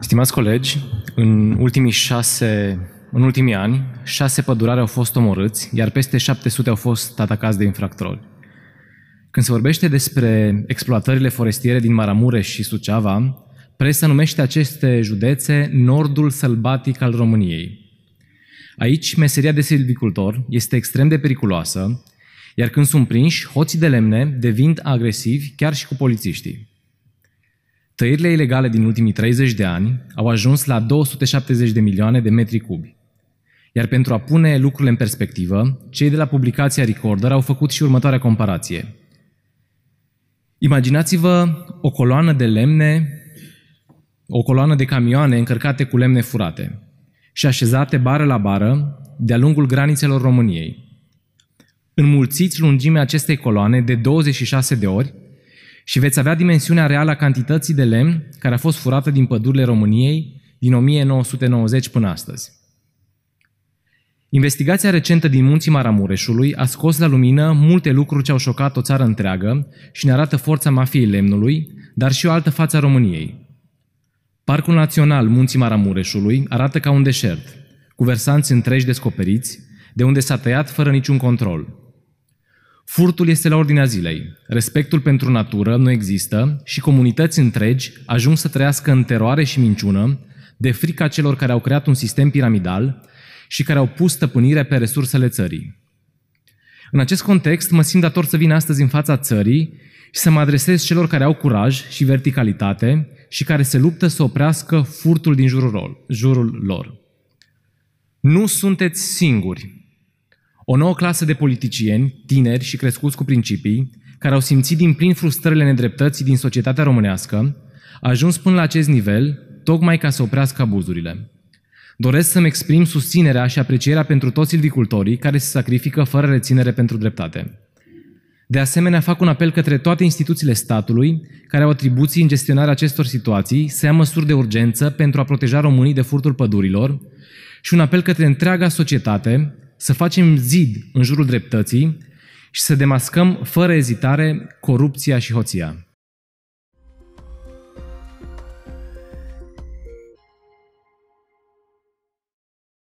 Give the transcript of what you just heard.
Stimați colegi, în ultimii șase, în ultimii ani, șase pădurari au fost omorâți, iar peste 700 au fost atacați de infractori. Când se vorbește despre exploatările forestiere din Maramureș și Suceava, presa numește aceste județe nordul sălbatic al României. Aici, meseria de silvicultor este extrem de periculoasă, iar când sunt prinși, hoții de lemne devin agresivi chiar și cu polițiștii. Tăierile ilegale din ultimii 30 de ani au ajuns la 270 de milioane de metri cubi. Iar pentru a pune lucrurile în perspectivă, cei de la publicația Recorder au făcut și următoarea comparație. Imaginați-vă o coloană de lemne, o coloană de camioane încărcate cu lemne furate și așezate bară la bară de-a lungul granițelor României. Înmulțiți lungimea acestei coloane de 26 de ori și veți avea dimensiunea reală a cantității de lemn care a fost furată din pădurile României din 1990 până astăzi. Investigația recentă din munții Maramureșului a scos la lumină multe lucruri ce au șocat o țară întreagă și ne arată forța mafiei lemnului, dar și o altă față a României. Parcul Național Munții Maramureșului arată ca un deșert, cu versanți întregi descoperiți, de unde s-a tăiat fără niciun control – Furtul este la ordinea zilei. Respectul pentru natură nu există și comunități întregi ajung să trăiască în teroare și minciună de frica celor care au creat un sistem piramidal și care au pus stăpânire pe resursele țării. În acest context, mă simt dator să vin astăzi în fața țării și să mă adresez celor care au curaj și verticalitate și care se luptă să oprească furtul din jurul, jurul lor. Nu sunteți singuri o nouă clasă de politicieni, tineri și crescuți cu principii, care au simțit din plin frustrările nedreptății din societatea românească, a ajuns până la acest nivel tocmai ca să oprească abuzurile. Doresc să-mi exprim susținerea și aprecierea pentru toți silvicultorii care se sacrifică fără reținere pentru dreptate. De asemenea, fac un apel către toate instituțiile statului care au atribuții în gestionarea acestor situații să ia măsuri de urgență pentru a proteja românii de furtul pădurilor și un apel către întreaga societate să facem zid în jurul dreptății și să demascăm fără ezitare corupția și hoția.